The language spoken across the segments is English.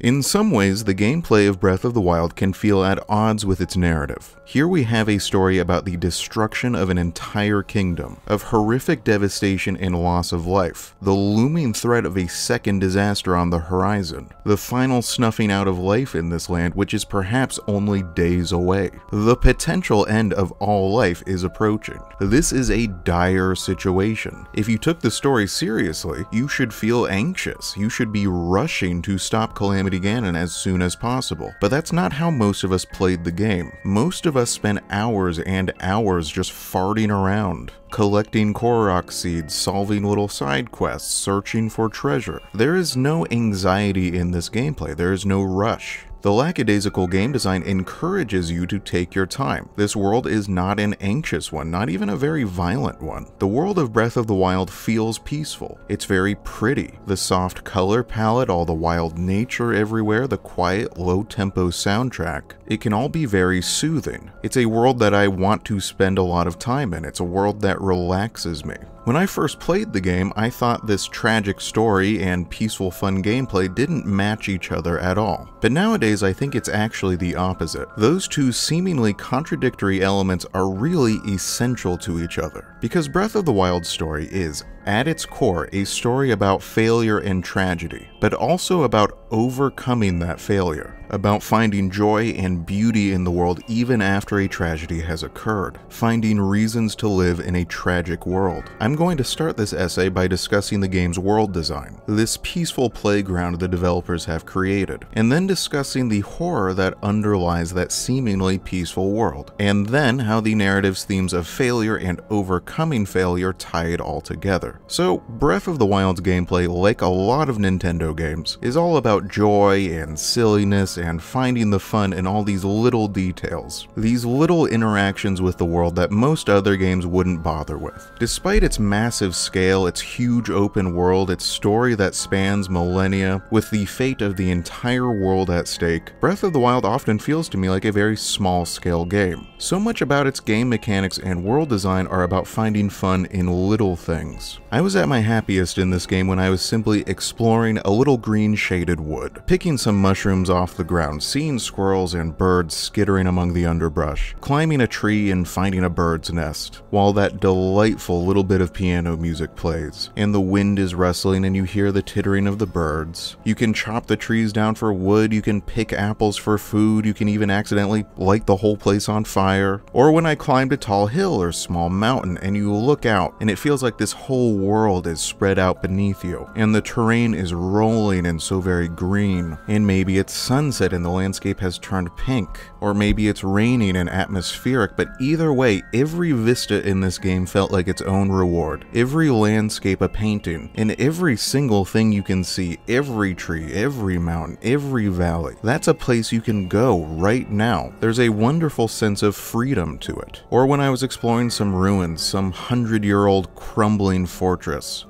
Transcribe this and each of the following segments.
In some ways, the gameplay of Breath of the Wild can feel at odds with its narrative. Here we have a story about the destruction of an entire kingdom, of horrific devastation and loss of life, the looming threat of a second disaster on the horizon, the final snuffing out of life in this land which is perhaps only days away. The potential end of all life is approaching. This is a dire situation. If you took the story seriously, you should feel anxious. You should be rushing to stop Calamity Ganon as soon as possible. But that's not how most of us played the game. Most of us spent hours and hours just farting around, collecting Korok seeds, solving little side quests, searching for treasure. There is no anxiety in this gameplay, there is no rush. The lackadaisical game design encourages you to take your time. This world is not an anxious one, not even a very violent one. The world of Breath of the Wild feels peaceful. It's very pretty. The soft color palette, all the wild nature everywhere, the quiet, low-tempo soundtrack, it can all be very soothing. It's a world that I want to spend a lot of time in. It's a world that relaxes me. When I first played the game, I thought this tragic story and peaceful fun gameplay didn't match each other at all. But nowadays I think it's actually the opposite. Those two seemingly contradictory elements are really essential to each other. Because Breath of the Wild story is, at its core, a story about failure and tragedy, but also about overcoming that failure, about finding joy and beauty in the world even after a tragedy has occurred, finding reasons to live in a tragic world. I'm going to start this essay by discussing the game's world design, this peaceful playground the developers have created, and then discussing the horror that underlies that seemingly peaceful world, and then how the narrative's themes of failure and overcoming failure tie it all together. So, Breath of the Wild's gameplay, like a lot of Nintendo games, is all about joy and silliness and finding the fun in all these little details. These little interactions with the world that most other games wouldn't bother with. Despite its massive scale, its huge open world, its story that spans millennia, with the fate of the entire world at stake, Breath of the Wild often feels to me like a very small scale game. So much about its game mechanics and world design are about finding fun in little things. I was at my happiest in this game when I was simply exploring a little green shaded wood, picking some mushrooms off the ground, seeing squirrels and birds skittering among the underbrush, climbing a tree and finding a bird's nest, while that delightful little bit of piano music plays, and the wind is rustling and you hear the tittering of the birds. You can chop the trees down for wood, you can pick apples for food, you can even accidentally light the whole place on fire. Or when I climbed a tall hill or small mountain and you look out and it feels like this whole world is spread out beneath you, and the terrain is rolling and so very green, and maybe it's sunset and the landscape has turned pink, or maybe it's raining and atmospheric, but either way, every vista in this game felt like its own reward. Every landscape a painting, and every single thing you can see, every tree, every mountain, every valley, that's a place you can go right now. There's a wonderful sense of freedom to it. Or when I was exploring some ruins, some hundred year old crumbling fortress,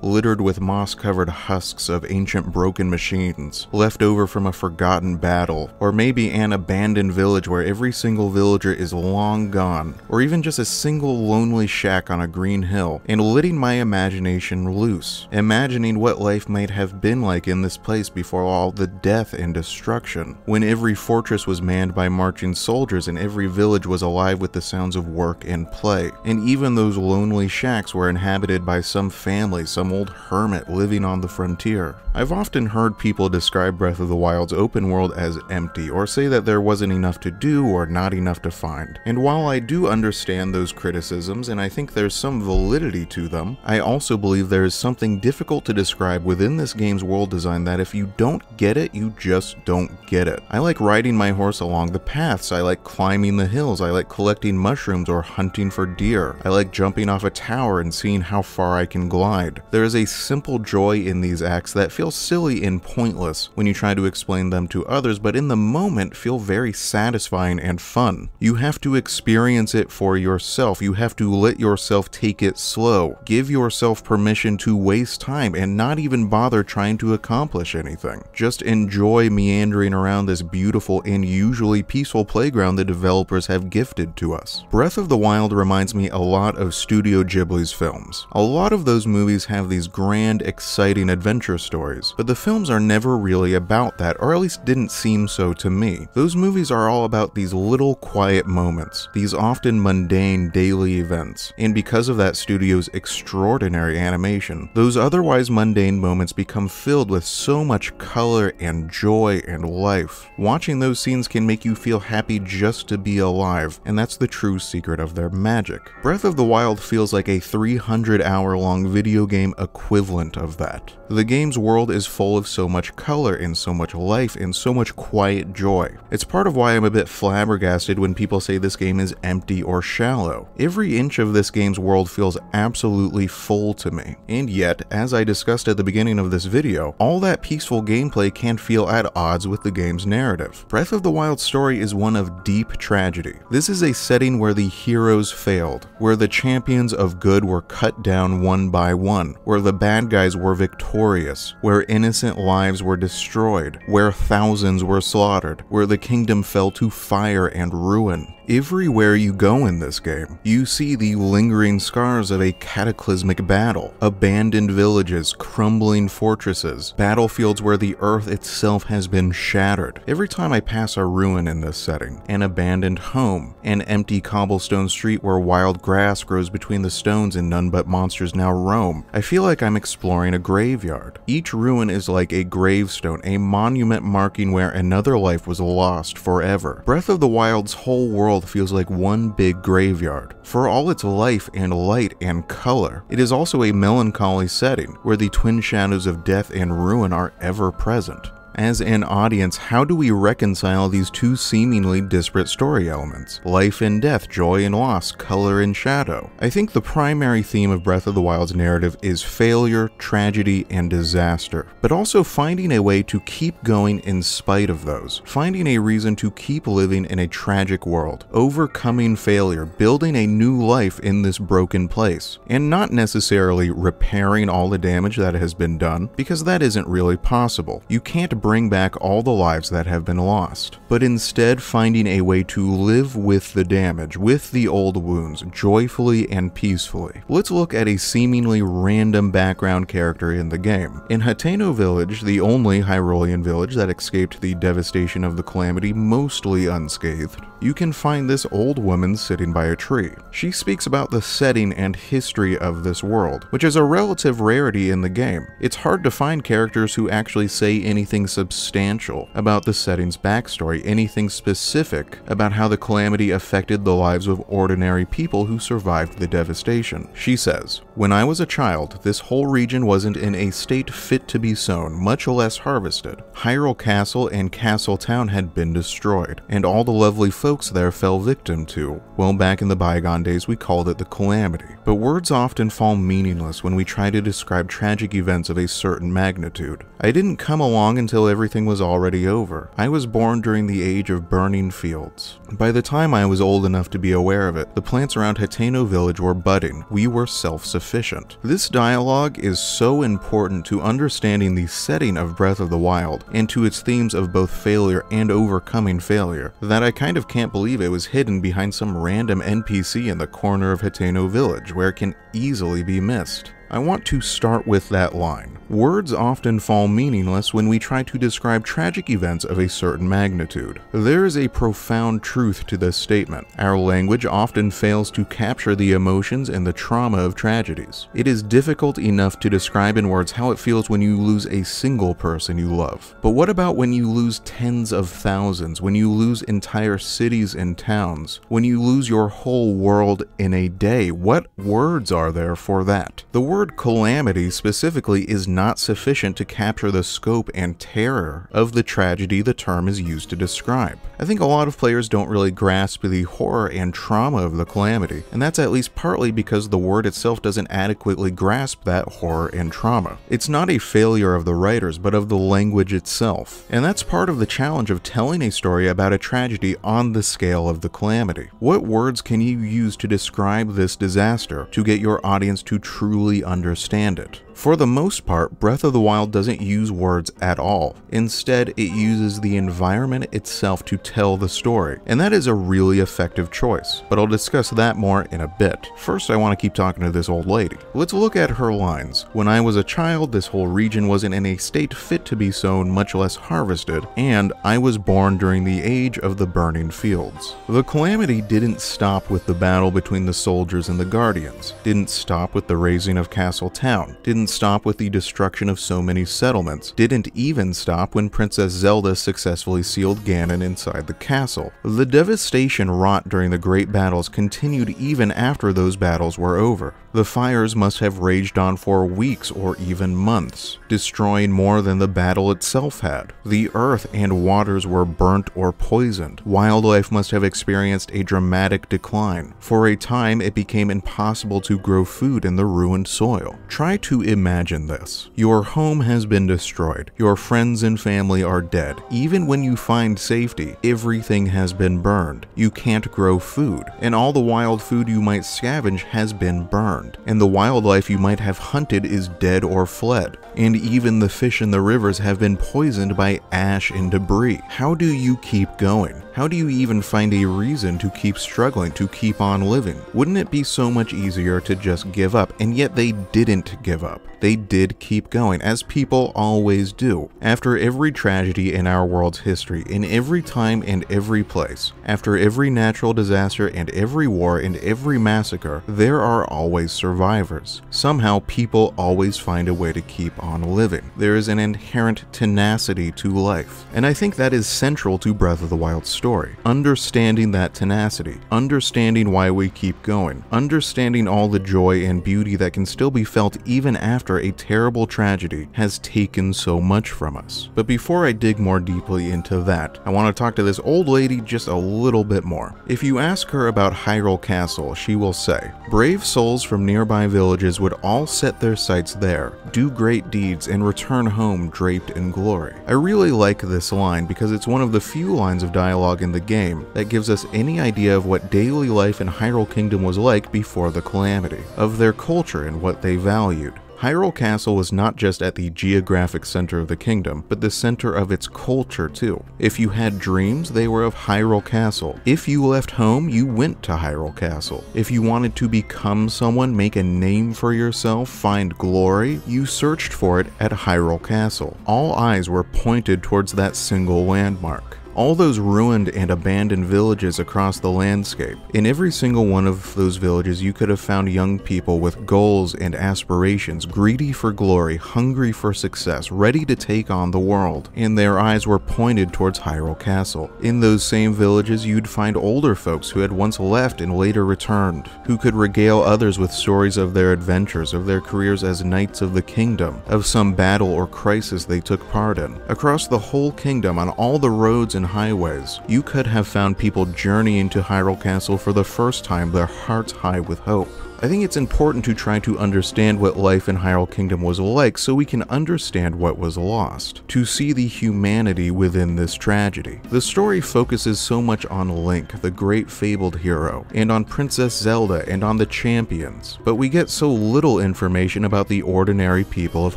littered with moss covered husks of ancient broken machines, left over from a forgotten battle, or maybe an abandoned village where every single villager is long gone, or even just a single lonely shack on a green hill, and letting my imagination loose, imagining what life might have been like in this place before all the death and destruction, when every fortress was manned by marching soldiers and every village was alive with the sounds of work and play, and even those lonely shacks were inhabited by some family, some old hermit living on the frontier. I've often heard people describe Breath of the Wild's open world as empty, or say that there wasn't enough to do or not enough to find. And while I do understand those criticisms, and I think there's some validity to them, I also believe there is something difficult to describe within this game's world design that if you don't get it, you just don't get it. I like riding my horse along the paths, I like climbing the hills, I like collecting mushrooms or hunting for deer, I like jumping off a tower and seeing how far I can glide. There is a simple joy in these acts that feel silly and pointless when you try to explain them to others, but in the moment feel very satisfying and fun. You have to experience it for yourself. You have to let yourself take it slow. Give yourself permission to waste time and not even bother trying to accomplish anything. Just enjoy meandering around this beautiful and usually peaceful playground the developers have gifted to us. Breath of the Wild reminds me a lot of Studio Ghibli's films. A lot of those movies have these grand, exciting adventure stories stories, but the films are never really about that, or at least didn't seem so to me. Those movies are all about these little quiet moments, these often mundane daily events, and because of that studio's extraordinary animation, those otherwise mundane moments become filled with so much color and joy and life. Watching those scenes can make you feel happy just to be alive, and that's the true secret of their magic. Breath of the Wild feels like a 300 hour long video game equivalent of that. The game's world is full of so much color and so much life and so much quiet joy. It's part of why I'm a bit flabbergasted when people say this game is empty or shallow. Every inch of this game's world feels absolutely full to me. And yet, as I discussed at the beginning of this video, all that peaceful gameplay can feel at odds with the game's narrative. Breath of the Wild story is one of deep tragedy. This is a setting where the heroes failed, where the champions of good were cut down one by one, where the bad guys were victorious, where innocent lives were destroyed, where thousands were slaughtered, where the kingdom fell to fire and ruin. Everywhere you go in this game, you see the lingering scars of a cataclysmic battle, abandoned villages, crumbling fortresses, battlefields where the earth itself has been shattered. Every time I pass a ruin in this setting, an abandoned home, an empty cobblestone street where wild grass grows between the stones and none but monsters now roam, I feel like I'm exploring a graveyard. Each ruin is like a gravestone, a monument marking where another life was lost forever. Breath of the Wild's whole world feels like one big graveyard. For all its life and light and color, it is also a melancholy setting where the twin shadows of death and ruin are ever present. As an audience, how do we reconcile these two seemingly disparate story elements? Life and death, joy and loss, color and shadow. I think the primary theme of Breath of the Wild's narrative is failure, tragedy, and disaster, but also finding a way to keep going in spite of those, finding a reason to keep living in a tragic world, overcoming failure, building a new life in this broken place, and not necessarily repairing all the damage that has been done, because that isn't really possible. You can't bring back all the lives that have been lost, but instead finding a way to live with the damage, with the old wounds, joyfully and peacefully. Let's look at a seemingly random background character in the game. In Hateno Village, the only Hyrulean village that escaped the devastation of the calamity mostly unscathed, you can find this old woman sitting by a tree. She speaks about the setting and history of this world, which is a relative rarity in the game. It's hard to find characters who actually say anything substantial about the setting's backstory, anything specific about how the calamity affected the lives of ordinary people who survived the devastation. She says, When I was a child, this whole region wasn't in a state fit to be sown, much less harvested. Hyrule Castle and Castle Town had been destroyed, and all the lovely folks there fell victim to. Well, back in the bygone days, we called it the calamity. But words often fall meaningless when we try to describe tragic events of a certain magnitude. I didn't come along until everything was already over. I was born during the age of burning fields. By the time I was old enough to be aware of it, the plants around Hateno village were budding. We were self-sufficient. This dialogue is so important to understanding the setting of Breath of the Wild and to its themes of both failure and overcoming failure that I kind of can't believe it was hidden behind some random NPC in the corner of Hateno village where it can easily be missed. I want to start with that line. Words often fall meaningless when we try to describe tragic events of a certain magnitude. There is a profound truth to this statement. Our language often fails to capture the emotions and the trauma of tragedies. It is difficult enough to describe in words how it feels when you lose a single person you love. But what about when you lose tens of thousands, when you lose entire cities and towns, when you lose your whole world in a day? What words are there for that? The word word calamity specifically is not sufficient to capture the scope and terror of the tragedy the term is used to describe. I think a lot of players don't really grasp the horror and trauma of the calamity, and that's at least partly because the word itself doesn't adequately grasp that horror and trauma. It's not a failure of the writers, but of the language itself. And that's part of the challenge of telling a story about a tragedy on the scale of the calamity. What words can you use to describe this disaster to get your audience to truly understand it. For the most part, Breath of the Wild doesn't use words at all. Instead, it uses the environment itself to tell the story, and that is a really effective choice. But I'll discuss that more in a bit. First, I want to keep talking to this old lady. Let's look at her lines. When I was a child, this whole region wasn't in a state fit to be sown, much less harvested, and I was born during the age of the burning fields. The calamity didn't stop with the battle between the soldiers and the guardians, didn't stop with the razing of Castle Town, didn't stop with the destruction of so many settlements, didn't even stop when Princess Zelda successfully sealed Ganon inside the castle. The devastation wrought during the great battles continued even after those battles were over. The fires must have raged on for weeks or even months, destroying more than the battle itself had. The earth and waters were burnt or poisoned. Wildlife must have experienced a dramatic decline. For a time, it became impossible to grow food in the ruined soil. Try to imagine this. Your home has been destroyed. Your friends and family are dead. Even when you find safety, everything has been burned. You can't grow food, and all the wild food you might scavenge has been burned and the wildlife you might have hunted is dead or fled, and even the fish in the rivers have been poisoned by ash and debris. How do you keep going? How do you even find a reason to keep struggling, to keep on living? Wouldn't it be so much easier to just give up? And yet they didn't give up. They did keep going, as people always do. After every tragedy in our world's history, in every time and every place, after every natural disaster and every war and every massacre, there are always survivors. Somehow, people always find a way to keep on living. There is an inherent tenacity to life. And I think that is central to Breath of the Wild's story. Understanding that tenacity, understanding why we keep going, understanding all the joy and beauty that can still be felt even after a terrible tragedy has taken so much from us. But before I dig more deeply into that, I want to talk to this old lady just a little bit more. If you ask her about Hyrule Castle, she will say, Brave souls from nearby villages would all set their sights there, do great deeds, and return home draped in glory. I really like this line because it's one of the few lines of dialogue in the game that gives us any idea of what daily life in Hyrule Kingdom was like before the calamity, of their culture and what they valued. Hyrule Castle was not just at the geographic center of the kingdom, but the center of its culture too. If you had dreams, they were of Hyrule Castle. If you left home, you went to Hyrule Castle. If you wanted to become someone, make a name for yourself, find glory, you searched for it at Hyrule Castle. All eyes were pointed towards that single landmark all those ruined and abandoned villages across the landscape. In every single one of those villages, you could have found young people with goals and aspirations, greedy for glory, hungry for success, ready to take on the world, and their eyes were pointed towards Hyrule Castle. In those same villages, you'd find older folks who had once left and later returned, who could regale others with stories of their adventures, of their careers as knights of the kingdom, of some battle or crisis they took part in. Across the whole kingdom, on all the roads and highways, you could have found people journeying to Hyrule Castle for the first time, their hearts high with hope. I think it's important to try to understand what life in Hyrule Kingdom was like so we can understand what was lost, to see the humanity within this tragedy. The story focuses so much on Link, the great fabled hero, and on Princess Zelda and on the champions, but we get so little information about the ordinary people of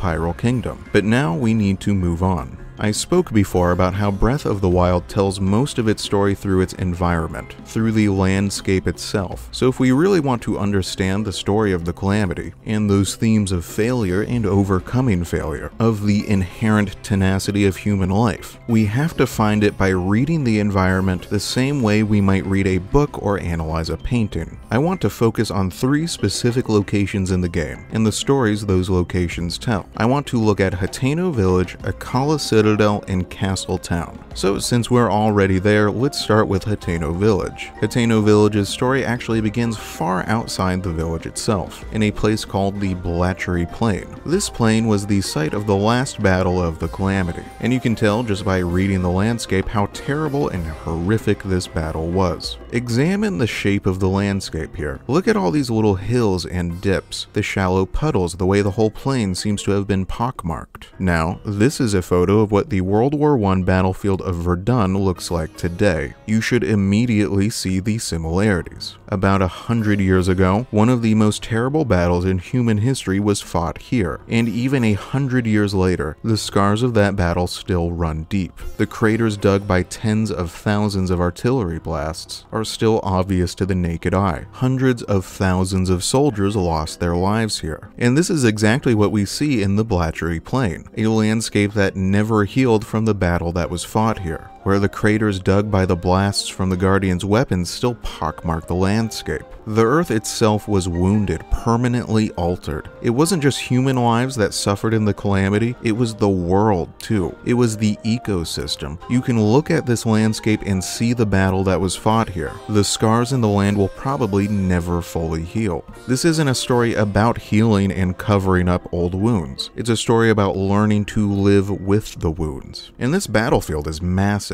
Hyrule Kingdom. But now we need to move on. I spoke before about how Breath of the Wild tells most of its story through its environment, through the landscape itself. So if we really want to understand the story of the calamity, and those themes of failure and overcoming failure, of the inherent tenacity of human life, we have to find it by reading the environment the same way we might read a book or analyze a painting. I want to focus on three specific locations in the game, and the stories those locations tell. I want to look at Hateno Village, Akkala City, Citadel, and Castle Town. So since we're already there, let's start with Hateno Village. Hateno Village's story actually begins far outside the village itself, in a place called the Blatchery Plain. This plain was the site of the last battle of the Calamity, and you can tell just by reading the landscape how terrible and horrific this battle was. Examine the shape of the landscape here. Look at all these little hills and dips, the shallow puddles, the way the whole plain seems to have been pockmarked. Now, this is a photo of what the World War I battlefield of Verdun looks like today, you should immediately see the similarities. About a hundred years ago, one of the most terrible battles in human history was fought here, and even a hundred years later, the scars of that battle still run deep. The craters dug by tens of thousands of artillery blasts are still obvious to the naked eye. Hundreds of thousands of soldiers lost their lives here. And this is exactly what we see in the Blatchery Plain, a landscape that never healed from the battle that was fought here where the craters dug by the blasts from the Guardians' weapons still pockmark the landscape. The Earth itself was wounded, permanently altered. It wasn't just human lives that suffered in the calamity, it was the world too. It was the ecosystem. You can look at this landscape and see the battle that was fought here. The scars in the land will probably never fully heal. This isn't a story about healing and covering up old wounds. It's a story about learning to live with the wounds. And this battlefield is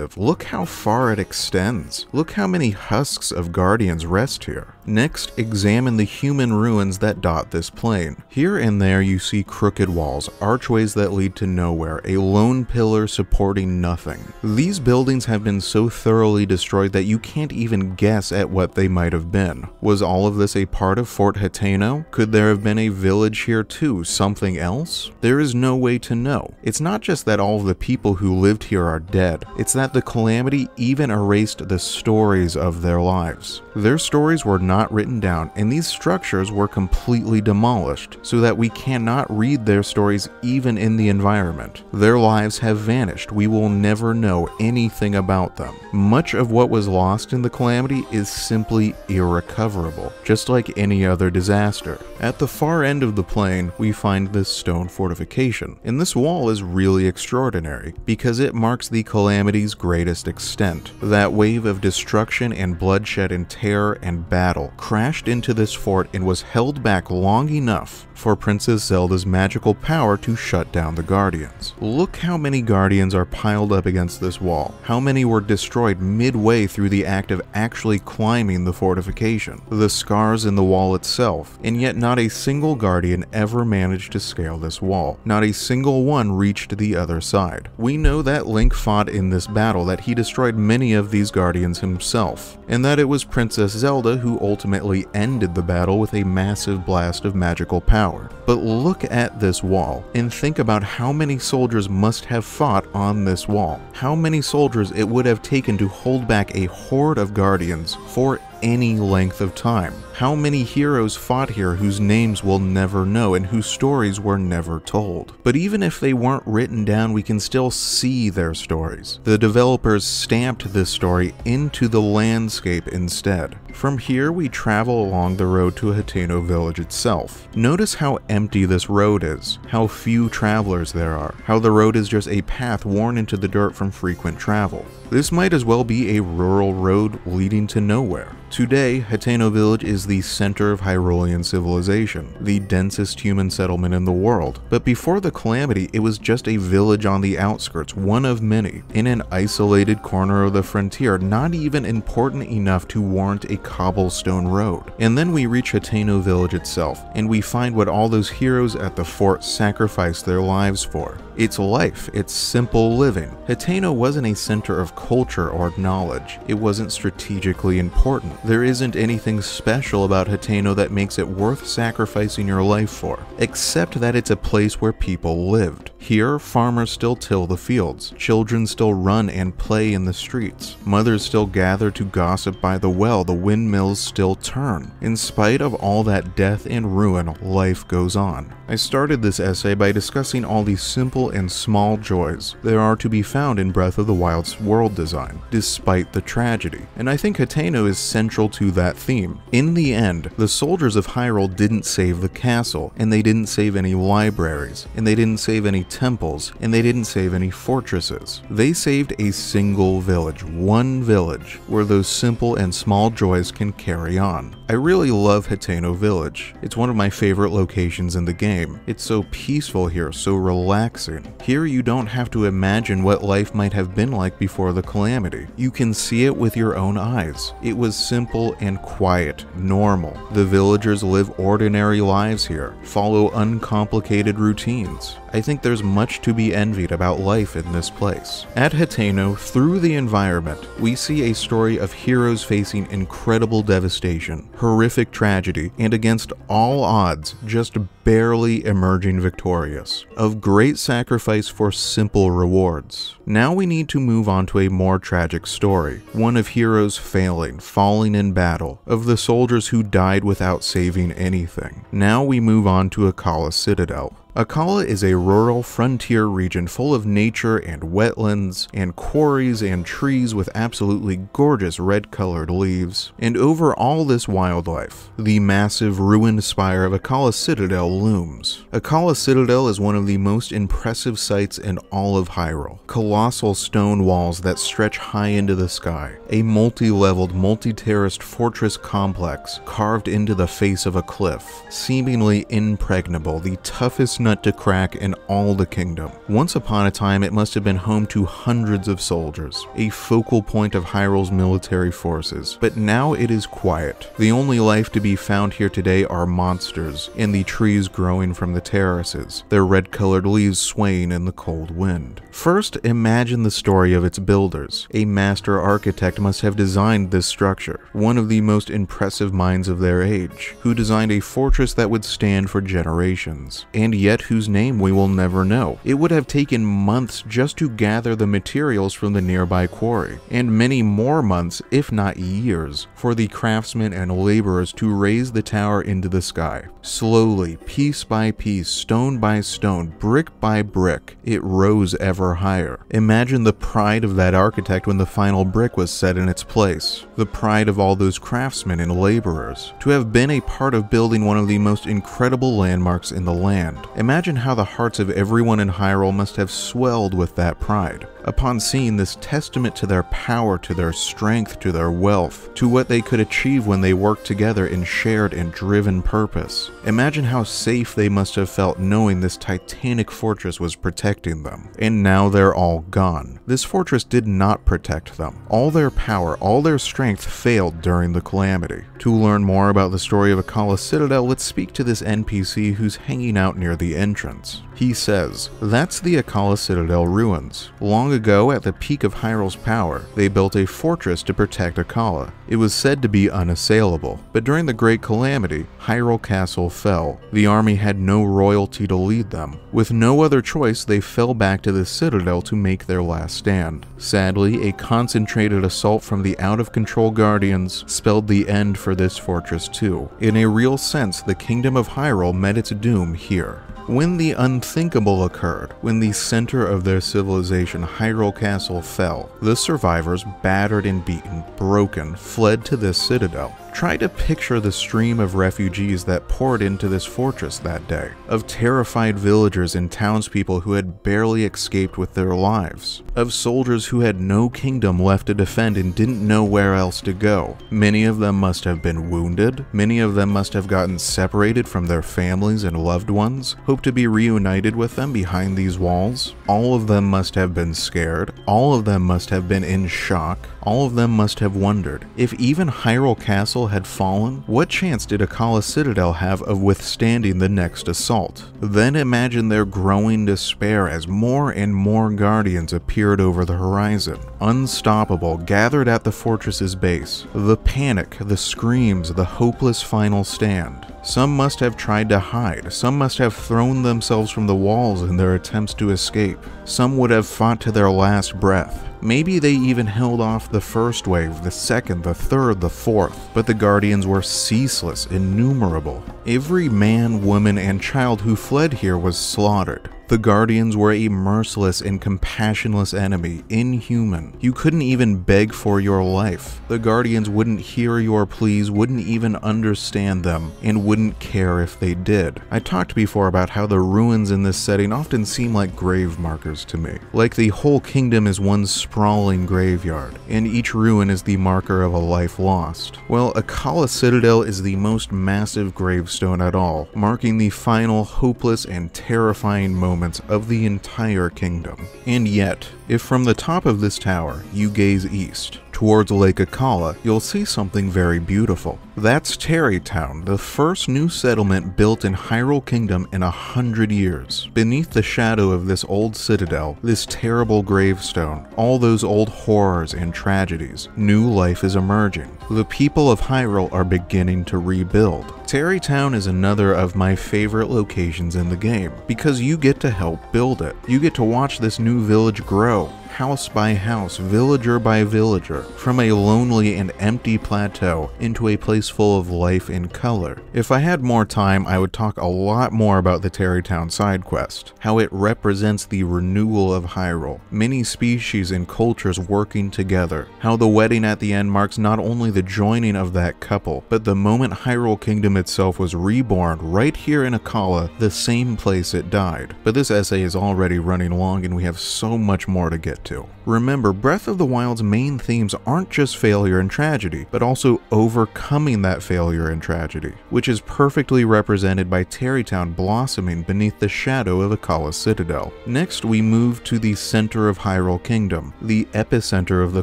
massive. Look how far it extends. Look how many husks of guardians rest here. Next, examine the human ruins that dot this plain. Here and there you see crooked walls, archways that lead to nowhere, a lone pillar supporting nothing. These buildings have been so thoroughly destroyed that you can't even guess at what they might have been. Was all of this a part of Fort Hateno? Could there have been a village here too, something else? There is no way to know. It's not just that all of the people who lived here are dead, it's that the calamity even erased the stories of their lives. Their stories were not not written down, and these structures were completely demolished so that we cannot read their stories even in the environment. Their lives have vanished. We will never know anything about them. Much of what was lost in the calamity is simply irrecoverable, just like any other disaster. At the far end of the plain, we find this stone fortification, and this wall is really extraordinary because it marks the calamity's greatest extent. That wave of destruction and bloodshed and terror and battle crashed into this fort and was held back long enough for Princess Zelda's magical power to shut down the Guardians. Look how many Guardians are piled up against this wall, how many were destroyed midway through the act of actually climbing the fortification, the scars in the wall itself, and yet not a single Guardian ever managed to scale this wall. Not a single one reached the other side. We know that Link fought in this battle, that he destroyed many of these Guardians himself, and that it was Princess Zelda who ultimately ended the battle with a massive blast of magical power power. But look at this wall and think about how many soldiers must have fought on this wall. How many soldiers it would have taken to hold back a horde of guardians for any length of time. How many heroes fought here whose names we'll never know and whose stories were never told? But even if they weren't written down, we can still see their stories. The developers stamped this story into the landscape instead. From here, we travel along the road to Hateno village itself. Notice how empty this road is, how few travelers there are, how the road is just a path worn into the dirt from frequent travel. This might as well be a rural road leading to nowhere. Today, Hateno Village is the center of Hyrulean civilization, the densest human settlement in the world. But before the calamity, it was just a village on the outskirts, one of many, in an isolated corner of the frontier, not even important enough to warrant a cobblestone road. And then we reach Hateno Village itself, and we find what all those heroes at the fort sacrificed their lives for. It's life, it's simple living. Hateno wasn't a center of culture or knowledge. It wasn't strategically important. There isn't anything special about Hateno that makes it worth sacrificing your life for, except that it's a place where people lived. Here, farmers still till the fields, children still run and play in the streets, mothers still gather to gossip by the well, the windmills still turn. In spite of all that death and ruin, life goes on. I started this essay by discussing all the simple and small joys there are to be found in Breath of the Wild's world design, despite the tragedy, and I think Hateno is central to that theme. In the end, the soldiers of Hyrule didn't save the castle, and they didn't save any libraries, and they didn't save any temples, and they didn't save any fortresses. They saved a single village, one village, where those simple and small joys can carry on. I really love Hateno Village. It's one of my favorite locations in the game. It's so peaceful here, so relaxing. Here you don't have to imagine what life might have been like before the calamity. You can see it with your own eyes. It was simple and quiet, normal. The villagers live ordinary lives here, follow uncomplicated routines. I think there's much to be envied about life in this place. At Hateno, through the environment, we see a story of heroes facing incredible devastation, horrific tragedy, and against all odds, just barely emerging victorious, of great sacrifice for simple rewards. Now we need to move on to a more tragic story, one of heroes failing, falling in battle, of the soldiers who died without saving anything. Now we move on to Akkala Citadel, Akkala is a rural frontier region full of nature and wetlands and quarries and trees with absolutely gorgeous red colored leaves. And over all this wildlife, the massive ruined spire of Akkala Citadel looms. Akkala Citadel is one of the most impressive sights in all of Hyrule. Colossal stone walls that stretch high into the sky, a multi-leveled, multi-terraced fortress complex carved into the face of a cliff, seemingly impregnable, the toughest nut to crack in all the kingdom. Once upon a time, it must have been home to hundreds of soldiers, a focal point of Hyrule's military forces. But now it is quiet. The only life to be found here today are monsters and the trees growing from the terraces, their red colored leaves swaying in the cold wind. First, imagine the story of its builders. A master architect must have designed this structure, one of the most impressive minds of their age, who designed a fortress that would stand for generations. And yet, yet whose name we will never know. It would have taken months just to gather the materials from the nearby quarry, and many more months, if not years, for the craftsmen and laborers to raise the tower into the sky. Slowly, piece by piece, stone by stone, brick by brick, it rose ever higher. Imagine the pride of that architect when the final brick was set in its place. The pride of all those craftsmen and laborers. To have been a part of building one of the most incredible landmarks in the land. Imagine how the hearts of everyone in Hyrule must have swelled with that pride upon seeing this testament to their power, to their strength, to their wealth, to what they could achieve when they worked together in shared and driven purpose. Imagine how safe they must have felt knowing this titanic fortress was protecting them. And now they're all gone. This fortress did not protect them. All their power, all their strength failed during the calamity. To learn more about the story of Akkala Citadel, let's speak to this NPC who's hanging out near the entrance. He says, That's the Akkala Citadel ruins. Long ago, at the peak of Hyrule's power, they built a fortress to protect Akkala. It was said to be unassailable, but during the Great Calamity, Hyrule Castle fell. The army had no royalty to lead them. With no other choice, they fell back to the Citadel to make their last stand. Sadly, a concentrated assault from the out-of-control Guardians spelled the end for this fortress too. In a real sense, the Kingdom of Hyrule met its doom here. When the unthinkable occurred, when the center of their civilization, Hyrule Castle, fell, the survivors, battered and beaten, broken, fled to this citadel. Try to picture the stream of refugees that poured into this fortress that day, of terrified villagers and townspeople who had barely escaped with their lives, of soldiers who had no kingdom left to defend and didn't know where else to go. Many of them must have been wounded, many of them must have gotten separated from their families and loved ones, hope to be reunited with them behind these walls. All of them must have been scared, all of them must have been in shock, all of them must have wondered if even Hyrule Castle had fallen, what chance did Akkala Citadel have of withstanding the next assault? Then imagine their growing despair as more and more guardians appeared over the horizon, unstoppable, gathered at the fortress's base. The panic, the screams, the hopeless final stand. Some must have tried to hide, some must have thrown themselves from the walls in their attempts to escape. Some would have fought to their last breath. Maybe they even held off the first wave, the second, the third, the fourth, but the Guardians were ceaseless, innumerable. Every man, woman, and child who fled here was slaughtered. The Guardians were a merciless and compassionless enemy, inhuman. You couldn't even beg for your life. The Guardians wouldn't hear your pleas, wouldn't even understand them, and wouldn't care if they did. I talked before about how the ruins in this setting often seem like grave markers to me. Like the whole kingdom is one sprawling graveyard, and each ruin is the marker of a life lost. Well, Akkala Citadel is the most massive gravestone at all, marking the final hopeless and terrifying moment of the entire kingdom. And yet, if from the top of this tower you gaze east, towards Lake Akkala, you'll see something very beautiful. That's Tarreytown, the first new settlement built in Hyrule Kingdom in a hundred years. Beneath the shadow of this old citadel, this terrible gravestone, all those old horrors and tragedies, new life is emerging. The people of Hyrule are beginning to rebuild. Tarreytown is another of my favorite locations in the game because you get to help build it. You get to watch this new village grow, house by house, villager by villager, from a lonely and empty plateau into a place full of life and color. If I had more time, I would talk a lot more about the Tarreytown side quest, how it represents the renewal of Hyrule, many species and cultures working together, how the wedding at the end marks not only the joining of that couple, but the moment Hyrule Kingdom itself was reborn right here in Akkala, the same place it died. But this essay is already running long and we have so much more to get to. Remember, Breath of the Wild's main themes aren't just failure and tragedy, but also overcoming that failure and tragedy, which is perfectly represented by Tarreytown blossoming beneath the shadow of Akkala Citadel. Next, we move to the center of Hyrule Kingdom, the epicenter of the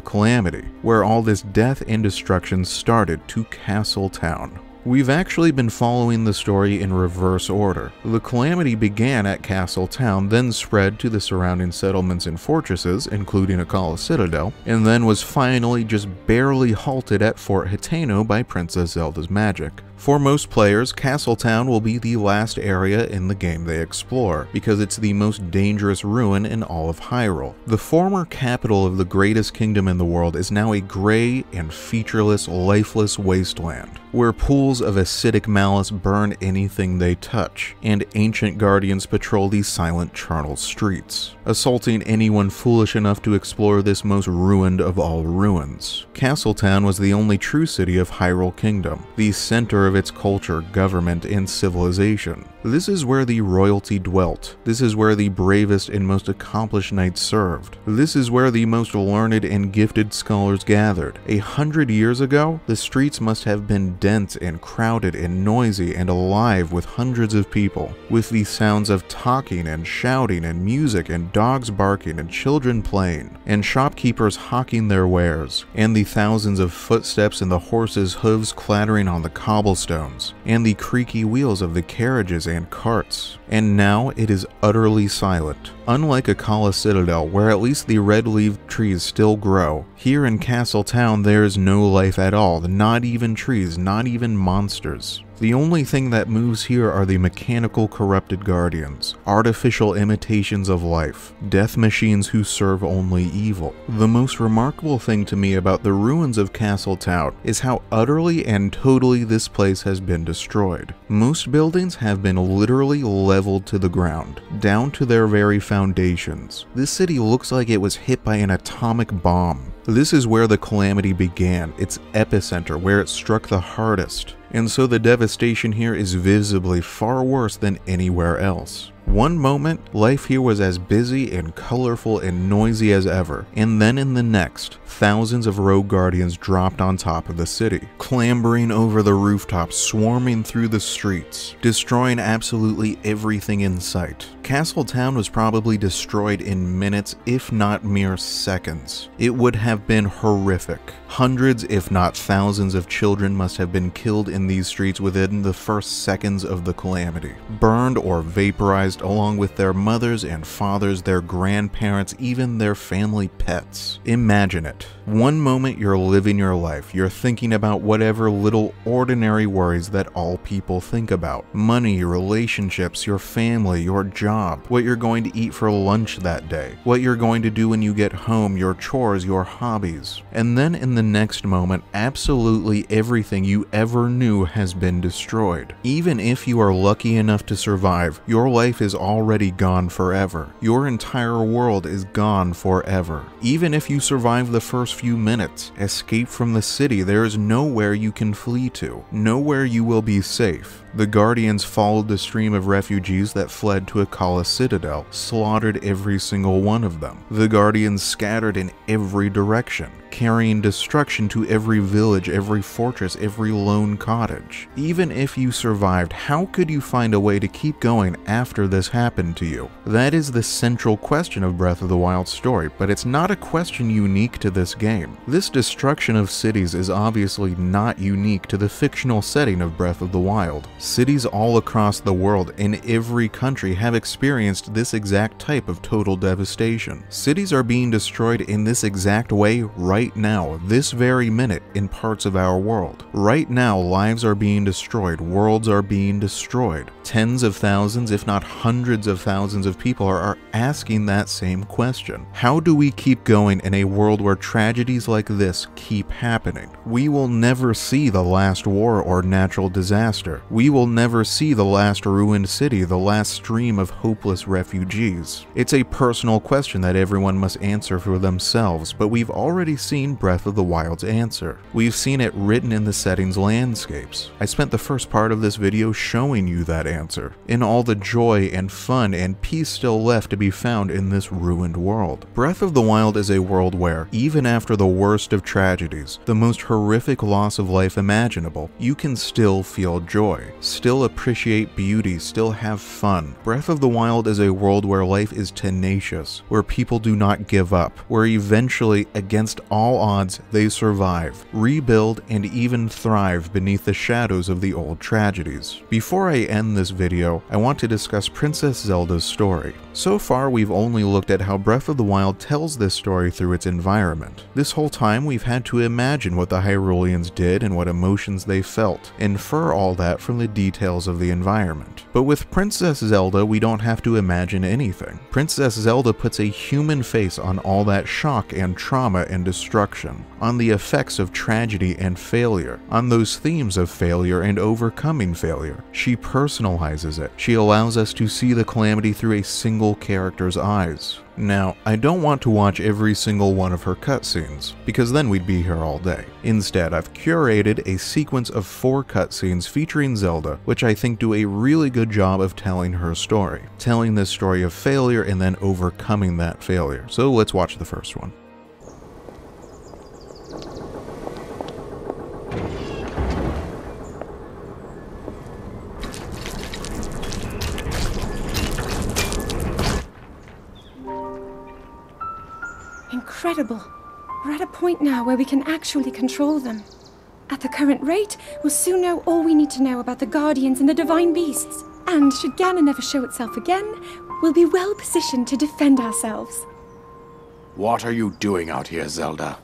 Calamity, where all this death and destruction started to Castle Town. We've actually been following the story in reverse order. The calamity began at Castle Town, then spread to the surrounding settlements and fortresses, including Akkala Citadel, and then was finally just barely halted at Fort Hateno by Princess Zelda's magic. For most players, Castletown will be the last area in the game they explore, because it's the most dangerous ruin in all of Hyrule. The former capital of the greatest kingdom in the world is now a gray and featureless, lifeless wasteland, where pools of acidic malice burn anything they touch, and ancient guardians patrol these silent charnel streets, assaulting anyone foolish enough to explore this most ruined of all ruins. Castletown was the only true city of Hyrule Kingdom, the center of its culture, government, and civilization. This is where the royalty dwelt. This is where the bravest and most accomplished knights served. This is where the most learned and gifted scholars gathered. A hundred years ago, the streets must have been dense and crowded and noisy and alive with hundreds of people, with the sounds of talking and shouting and music and dogs barking and children playing, and shopkeepers hawking their wares, and the thousands of footsteps and the horses' hooves clattering on the cobblestones, and the creaky wheels of the carriages and carts. And now it is utterly silent. Unlike Akkala Citadel, where at least the red-leaved trees still grow, here in Castle Town there is no life at all, not even trees, not even monsters. The only thing that moves here are the mechanical corrupted guardians, artificial imitations of life, death machines who serve only evil. The most remarkable thing to me about the ruins of Castle Town is how utterly and totally this place has been destroyed. Most buildings have been literally leveled to the ground, down to their very foundations. This city looks like it was hit by an atomic bomb. This is where the calamity began, its epicenter, where it struck the hardest. And so the devastation here is visibly far worse than anywhere else. One moment, life here was as busy and colorful and noisy as ever, and then in the next, thousands of rogue guardians dropped on top of the city, clambering over the rooftops, swarming through the streets, destroying absolutely everything in sight. Castle Town was probably destroyed in minutes, if not mere seconds. It would have been horrific. Hundreds, if not thousands, of children must have been killed in these streets within the first seconds of the calamity, burned or vaporized along with their mothers and fathers, their grandparents, even their family pets. Imagine it. One moment you're living your life, you're thinking about whatever little ordinary worries that all people think about money, relationships, your family, your job, what you're going to eat for lunch that day, what you're going to do when you get home, your chores, your hobbies. And then in the next moment, absolutely everything you ever knew has been destroyed. Even if you are lucky enough to survive, your life is already gone forever. Your entire world is gone forever. Even if you survive the first few minutes, escape from the city, there is nowhere you can flee to, nowhere you will be safe. The Guardians followed the stream of refugees that fled to Akkala Citadel, slaughtered every single one of them. The Guardians scattered in every direction. Carrying destruction to every village, every fortress, every lone cottage. Even if you survived, how could you find a way to keep going after this happened to you? That is the central question of Breath of the Wild's story, but it's not a question unique to this game. This destruction of cities is obviously not unique to the fictional setting of Breath of the Wild. Cities all across the world in every country have experienced this exact type of total devastation. Cities are being destroyed in this exact way right now, this very minute, in parts of our world. Right now, lives are being destroyed, worlds are being destroyed. Tens of thousands, if not hundreds of thousands of people are asking that same question. How do we keep going in a world where tragedies like this keep happening? We will never see the last war or natural disaster. We will never see the last ruined city, the last stream of hopeless refugees. It's a personal question that everyone must answer for themselves, but we've already seen Breath of the Wild's answer. We've seen it written in the setting's landscapes. I spent the first part of this video showing you that answer, in all the joy and fun and peace still left to be found in this ruined world. Breath of the Wild is a world where, even after the worst of tragedies, the most horrific loss of life imaginable, you can still feel joy, still appreciate beauty, still have fun. Breath of the Wild is a world where life is tenacious, where people do not give up, where eventually, against all odds, they survive, rebuild, and even thrive beneath the shadows of the old tragedies. Before I end this video, I want to discuss Princess Zelda's story. So far, we've only looked at how Breath of the Wild tells this story through its environment. This whole time, we've had to imagine what the Hyruleans did and what emotions they felt, infer all that from the details of the environment. But with Princess Zelda, we don't have to imagine anything. Princess Zelda puts a human face on all that shock and trauma and destruction, on the effects of tragedy and failure, on those themes of failure and overcoming failure. She personalizes it. She allows us to see the calamity through a single character's eyes. Now, I don't want to watch every single one of her cutscenes, because then we'd be here all day. Instead, I've curated a sequence of four cutscenes featuring Zelda, which I think do a really good job of telling her story, telling this story of failure and then overcoming that failure. So let's watch the first one. Incredible. We're at a point now where we can actually control them. At the current rate, we'll soon know all we need to know about the Guardians and the Divine Beasts. And should Ganon ever show itself again, we'll be well positioned to defend ourselves. What are you doing out here, Zelda?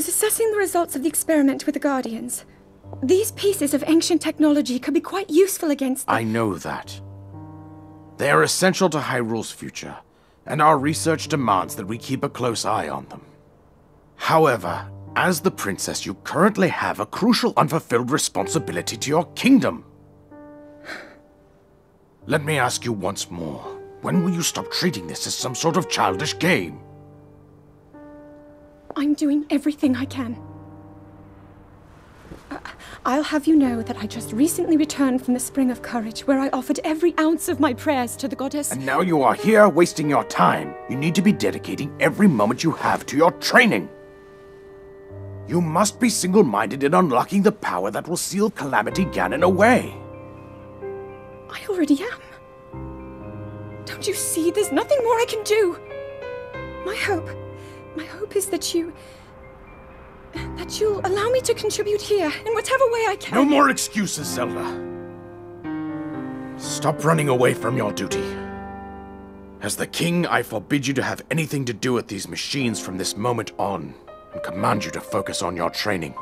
Was assessing the results of the experiment with the Guardians. These pieces of ancient technology could be quite useful against I know that. They are essential to Hyrule's future, and our research demands that we keep a close eye on them. However, as the princess, you currently have a crucial unfulfilled responsibility to your kingdom. Let me ask you once more. When will you stop treating this as some sort of childish game? I'm doing everything I can. Uh, I'll have you know that I just recently returned from the Spring of Courage, where I offered every ounce of my prayers to the goddess. And now you are here wasting your time. You need to be dedicating every moment you have to your training. You must be single minded in unlocking the power that will seal Calamity Ganon away. I already am. Don't you see? There's nothing more I can do. My hope, my hope is that you. that you'll allow me to contribute here in whatever way I can. No more excuses, Zelda. Stop running away from your duty. As the king, I forbid you to have anything to do with these machines from this moment on, and command you to focus on your training.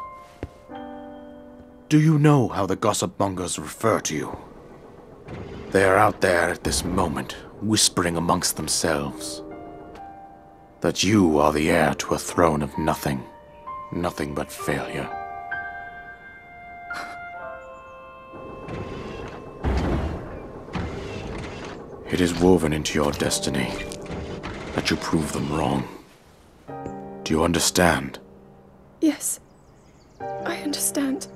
Do you know how the gossip mongers refer to you? They are out there at this moment, whispering amongst themselves that you are the heir to a throne of nothing, nothing but failure. It is woven into your destiny that you prove them wrong. Do you understand? Yes. I understand.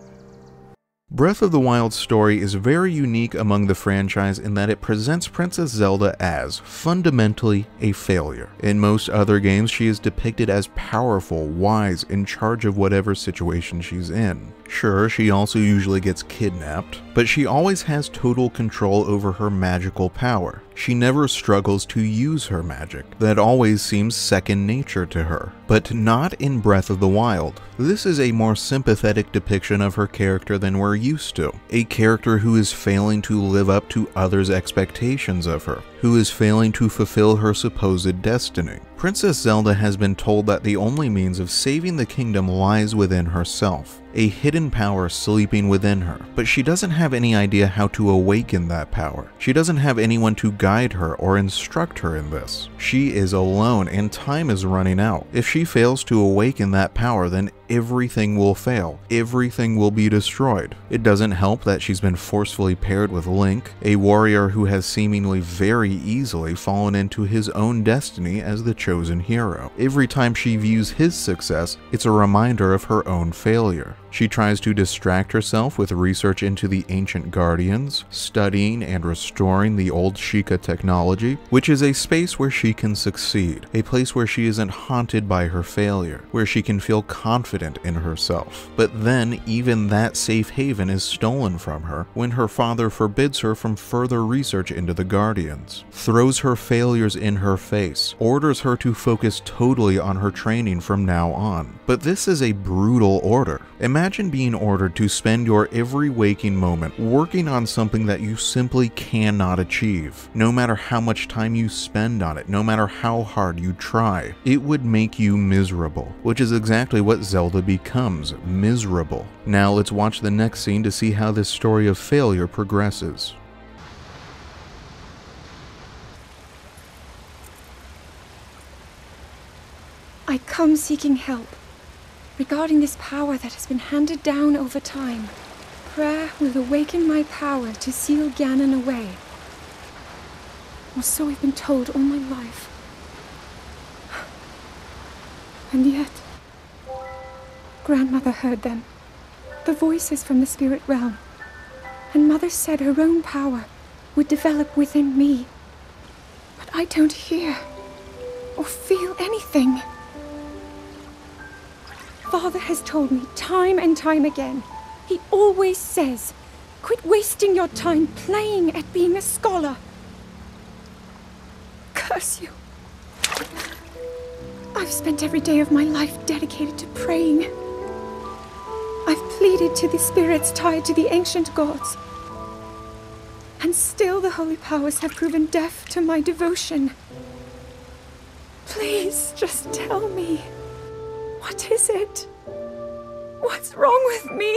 Breath of the Wild's story is very unique among the franchise in that it presents Princess Zelda as fundamentally a failure. In most other games, she is depicted as powerful, wise, in charge of whatever situation she's in. Sure, she also usually gets kidnapped, but she always has total control over her magical power. She never struggles to use her magic. That always seems second nature to her. But not in Breath of the Wild. This is a more sympathetic depiction of her character than we're used to. A character who is failing to live up to others' expectations of her, who is failing to fulfill her supposed destiny. Princess Zelda has been told that the only means of saving the kingdom lies within herself, a hidden power sleeping within her, but she doesn't have any idea how to awaken that power. She doesn't have anyone to guide her or instruct her in this. She is alone and time is running out. If she fails to awaken that power, then everything will fail. Everything will be destroyed. It doesn't help that she's been forcefully paired with Link, a warrior who has seemingly very easily fallen into his own destiny as the chosen hero. Every time she views his success, it's a reminder of her own failure. She tries to distract herself with research into the ancient guardians, studying and restoring the old Sheikah technology, which is a space where she can succeed, a place where she isn't haunted by her failure, where she can feel confident in herself. But then, even that safe haven is stolen from her when her father forbids her from further research into the guardians, throws her failures in her face, orders her to focus totally on her training from now on. But this is a brutal order. Imagine being ordered to spend your every waking moment working on something that you simply cannot achieve. No matter how much time you spend on it, no matter how hard you try, it would make you miserable, which is exactly what Zelda becomes miserable. Now let's watch the next scene to see how this story of failure progresses. I come seeking help regarding this power that has been handed down over time. Prayer will awaken my power to seal Ganon away. Or so I've been told all my life. And yet, Grandmother heard them. The voices from the spirit realm. And Mother said her own power would develop within me. But I don't hear or feel anything. Father has told me time and time again. He always says, quit wasting your time playing at being a scholar. Curse you. I've spent every day of my life dedicated to praying. Pleaded to the spirits tied to the ancient gods. And still the holy powers have proven deaf to my devotion. Please, just tell me. What is it? What's wrong with me?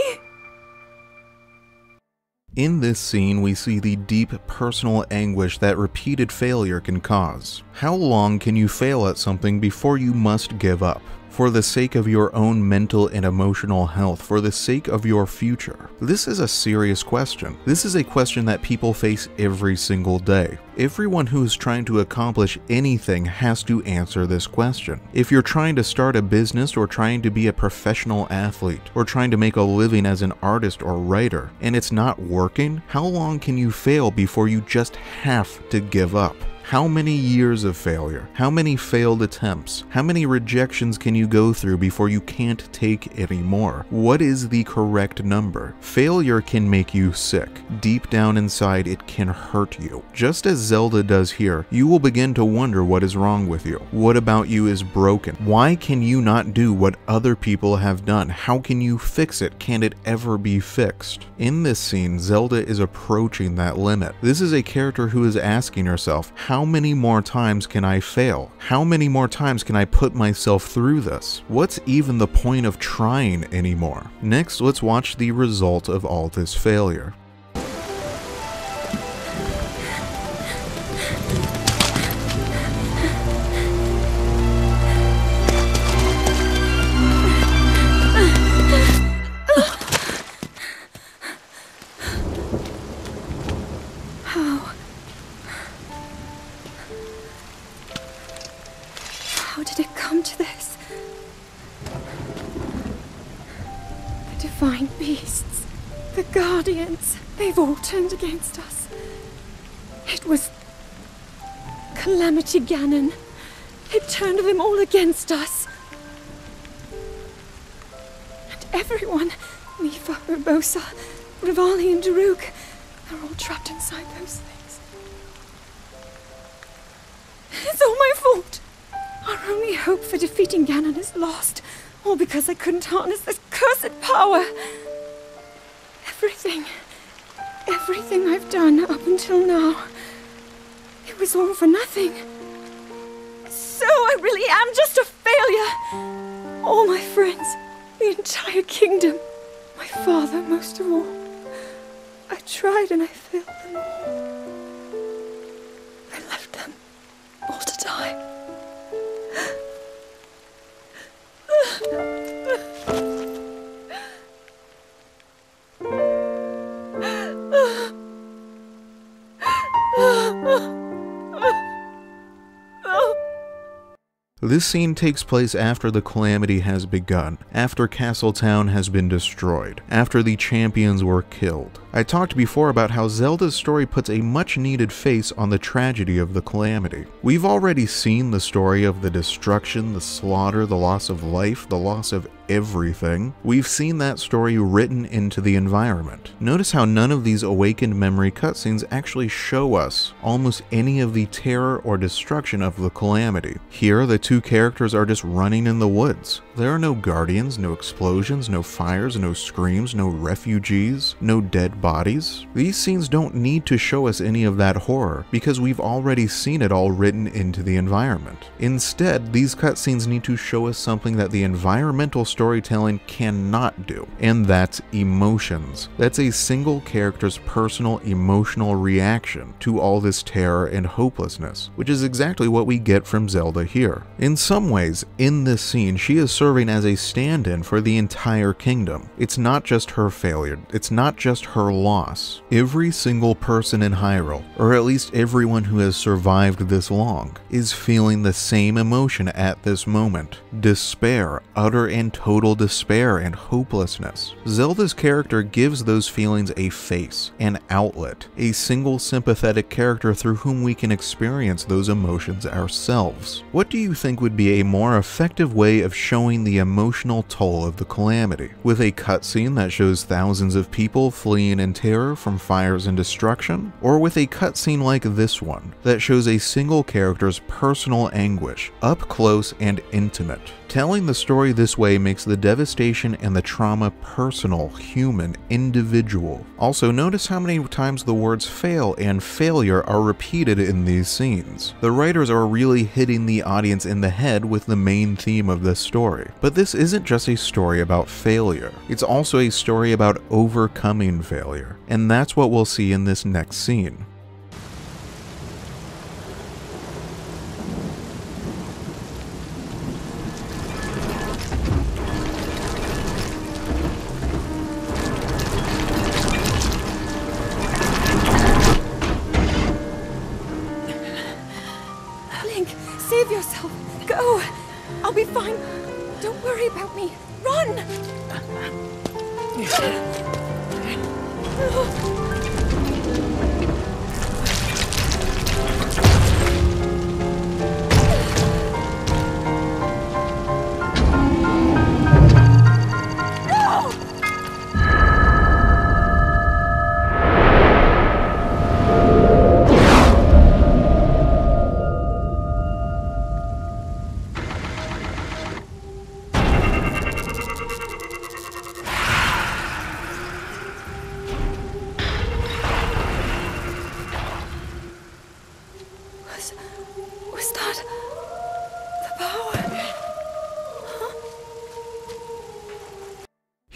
In this scene, we see the deep personal anguish that repeated failure can cause. How long can you fail at something before you must give up? For the sake of your own mental and emotional health, for the sake of your future? This is a serious question. This is a question that people face every single day. Everyone who is trying to accomplish anything has to answer this question. If you're trying to start a business or trying to be a professional athlete or trying to make a living as an artist or writer and it's not working, how long can you fail before you just have to give up? How many years of failure? How many failed attempts? How many rejections can you go through before you can't take anymore? What is the correct number? Failure can make you sick. Deep down inside, it can hurt you. Just as Zelda does here, you will begin to wonder what is wrong with you. What about you is broken? Why can you not do what other people have done? How can you fix it? Can it ever be fixed? In this scene, Zelda is approaching that limit. This is a character who is asking herself, how many more times can I fail? How many more times can I put myself through this? What's even the point of trying anymore? Next, let's watch the result of all this failure. They've all turned against us. It was Calamity Ganon. It turned them all against us. And everyone, Mipha, Urbosa, Revali, and Daruk, they're all trapped inside those things. It's all my fault. Our only hope for defeating Ganon is lost, all because I couldn't harness this cursed power. Everything, everything I've done up until now, it was all for nothing. So I really am just a failure. All my friends, the entire kingdom, my father most of all. I tried and I failed them all. This scene takes place after the calamity has begun, after Castletown has been destroyed, after the champions were killed. I talked before about how Zelda's story puts a much needed face on the tragedy of the calamity. We've already seen the story of the destruction, the slaughter, the loss of life, the loss of everything. We've seen that story written into the environment. Notice how none of these awakened memory cutscenes actually show us almost any of the terror or destruction of the calamity. Here, the two characters are just running in the woods. There are no guardians, no explosions, no fires, no screams, no refugees, no dead bodies. These scenes don't need to show us any of that horror because we've already seen it all written into the environment. Instead, these cutscenes need to show us something that the environmental storytelling cannot do, and that's emotions. That's a single character's personal emotional reaction to all this terror and hopelessness, which is exactly what we get from Zelda here. In some ways, in this scene, she is serving as a stand in for the entire kingdom. It's not just her failure, it's not just her loss. Every single person in Hyrule, or at least everyone who has survived this long, is feeling the same emotion at this moment despair, utter and total despair and hopelessness. Zelda's character gives those feelings a face, an outlet, a single sympathetic character through whom we can experience those emotions ourselves. What do you think would be a more effective way of showing the emotional toll of the calamity? With a cutscene that shows thousands of people fleeing in terror from fires and destruction? Or with a cutscene like this one that shows a single character's personal anguish, up close and intimate? Telling the story this way makes the devastation and the trauma personal, human, individual. Also, notice how many times the words fail and failure are repeated in these scenes. The writers are really hitting the audience in the head with the main theme of this story. But this isn't just a story about failure, it's also a story about overcoming failure. And that's what we'll see in this next scene. Fine. Don't worry about me. Run!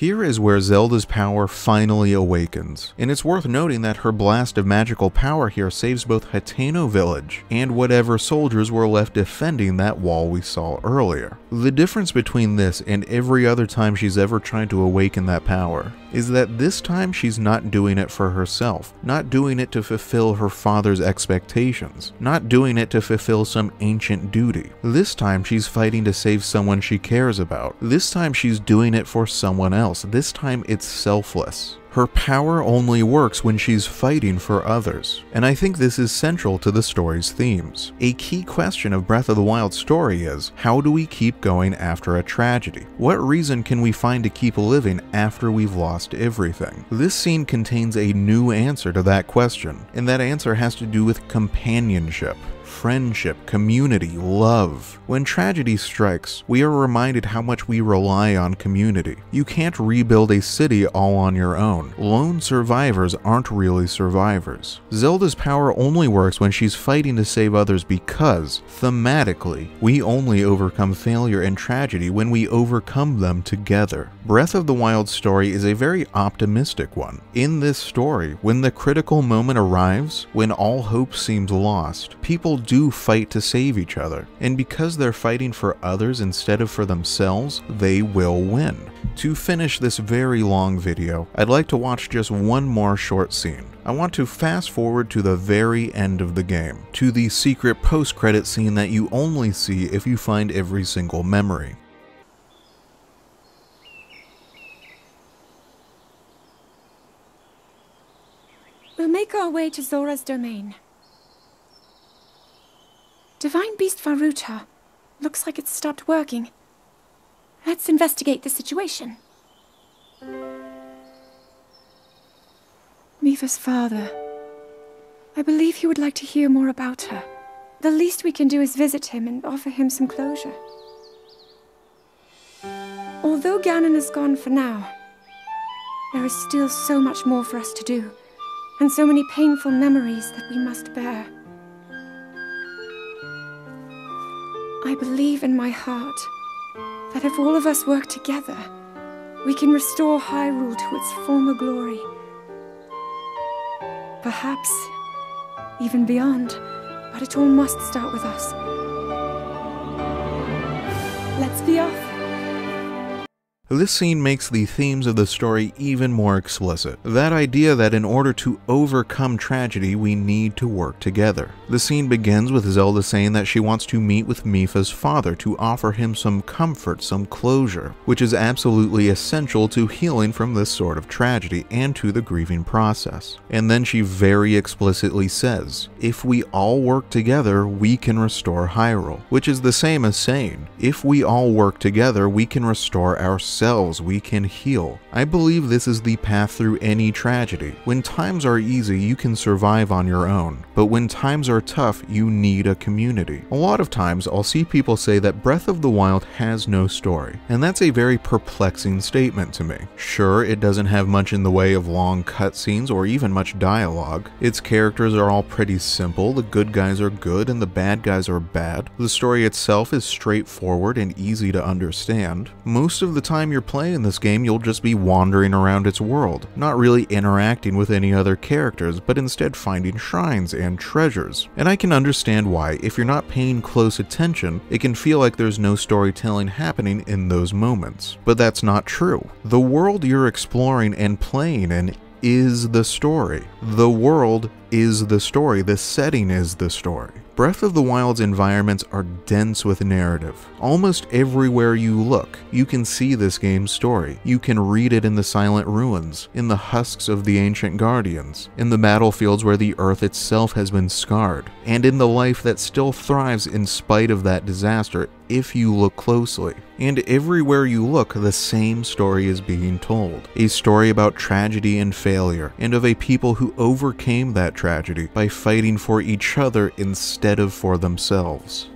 Here is where Zelda's power finally awakens, and it's worth noting that her blast of magical power here saves both Hateno Village and whatever soldiers were left defending that wall we saw earlier. The difference between this and every other time she's ever tried to awaken that power is that this time she's not doing it for herself, not doing it to fulfill her father's expectations, not doing it to fulfill some ancient duty. This time she's fighting to save someone she cares about. This time she's doing it for someone else. This time it's selfless. Her power only works when she's fighting for others, and I think this is central to the story's themes. A key question of Breath of the Wild's story is, how do we keep going after a tragedy? What reason can we find to keep living after we've lost everything? This scene contains a new answer to that question, and that answer has to do with companionship friendship, community, love. When tragedy strikes, we are reminded how much we rely on community. You can't rebuild a city all on your own. Lone survivors aren't really survivors. Zelda's power only works when she's fighting to save others because, thematically, we only overcome failure and tragedy when we overcome them together. Breath of the Wild story is a very optimistic one. In this story, when the critical moment arrives, when all hope seems lost, people do fight to save each other, and because they're fighting for others instead of for themselves, they will win. To finish this very long video, I'd like to watch just one more short scene. I want to fast forward to the very end of the game, to the secret post-credit scene that you only see if you find every single memory. We'll make our way to Zora's domain. Divine Beast Vah-Ruta. Looks like it's stopped working. Let's investigate the situation. Mipha's father. I believe he would like to hear more about her. The least we can do is visit him and offer him some closure. Although Ganon is gone for now, there is still so much more for us to do, and so many painful memories that we must bear. I believe in my heart that if all of us work together, we can restore Hyrule to its former glory. Perhaps even beyond, but it all must start with us. Let's be off. This scene makes the themes of the story even more explicit. That idea that in order to overcome tragedy, we need to work together. The scene begins with Zelda saying that she wants to meet with Mipha's father to offer him some comfort, some closure, which is absolutely essential to healing from this sort of tragedy and to the grieving process. And then she very explicitly says, if we all work together, we can restore Hyrule, which is the same as saying, if we all work together, we can restore ourselves ourselves we can heal. I believe this is the path through any tragedy. When times are easy, you can survive on your own, but when times are tough, you need a community. A lot of times, I'll see people say that Breath of the Wild has no story, and that's a very perplexing statement to me. Sure, it doesn't have much in the way of long cutscenes or even much dialogue. Its characters are all pretty simple, the good guys are good and the bad guys are bad. The story itself is straightforward and easy to understand. Most of the time time you're playing this game, you'll just be wandering around its world, not really interacting with any other characters, but instead finding shrines and treasures. And I can understand why, if you're not paying close attention, it can feel like there's no storytelling happening in those moments. But that's not true. The world you're exploring and playing in is the story. The world is the story. The setting is the story. Breath of the Wild's environments are dense with narrative. Almost everywhere you look, you can see this game's story. You can read it in the silent ruins, in the husks of the ancient guardians, in the battlefields where the earth itself has been scarred, and in the life that still thrives in spite of that disaster if you look closely. And everywhere you look, the same story is being told. A story about tragedy and failure, and of a people who overcame that tragedy by fighting for each other instead of for themselves.